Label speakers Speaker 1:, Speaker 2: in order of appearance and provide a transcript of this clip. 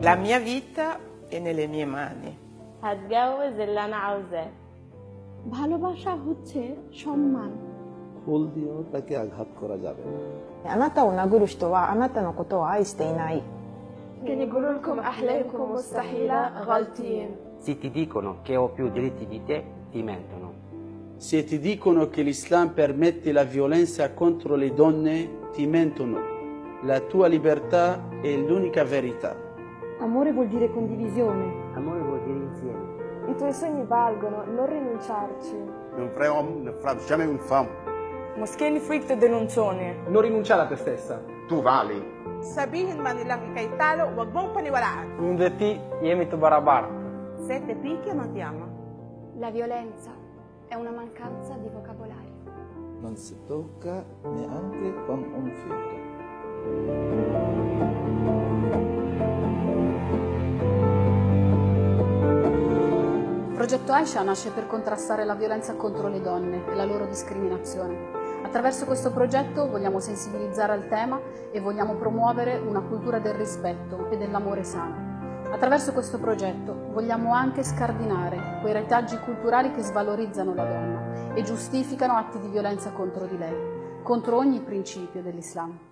Speaker 1: La mia vita è nelle mie mani.
Speaker 2: هتجوز اللي انا عاوزاه
Speaker 3: ভালোবাসা হচ্ছে সম্মান
Speaker 4: ফুল দিয়েও তাকে আঘাত করা যাবে না
Speaker 5: あなたを殴る人はあなたのことを愛していない
Speaker 3: كان يقولوا لكم أحلامكم مستحيلة غلطين
Speaker 6: Se ti dicono che ho più diritti di te, ti mentono.
Speaker 7: Se ti dicono che l'Islam permette la violenza contro le donne, ti mentono. La tua libertà è l'unica verità.
Speaker 3: Amore vuol dire condivisione.
Speaker 6: Amore vuol dire insieme.
Speaker 3: I tuoi sogni valgono, non rinunciarci.
Speaker 8: Un vrai homme ne frappe jamais une femme.
Speaker 9: Moschee ni frikt denunzone.
Speaker 10: Non rinunciare a te stessa.
Speaker 8: Tu vali.
Speaker 1: Sabihin man nilang ikay talo, huwag mong paniwalaan.
Speaker 10: Unde ti yemi tu barabar.
Speaker 1: Se te picchia non ti ama.
Speaker 11: La violenza è una mancanza di vocabolario.
Speaker 4: Non si tocca neanche con un fiuto.
Speaker 12: Progetto Aisha nasce per contrastare la violenza contro le donne e la loro discriminazione. Attraverso questo progetto vogliamo sensibilizzare al tema e vogliamo promuovere una cultura del rispetto e dell'amore sano. Attraverso questo progetto vogliamo anche scardinare quei retaggi culturali che svalorizzano la donna e giustificano atti di violenza contro di lei, contro ogni principio dell'Islam.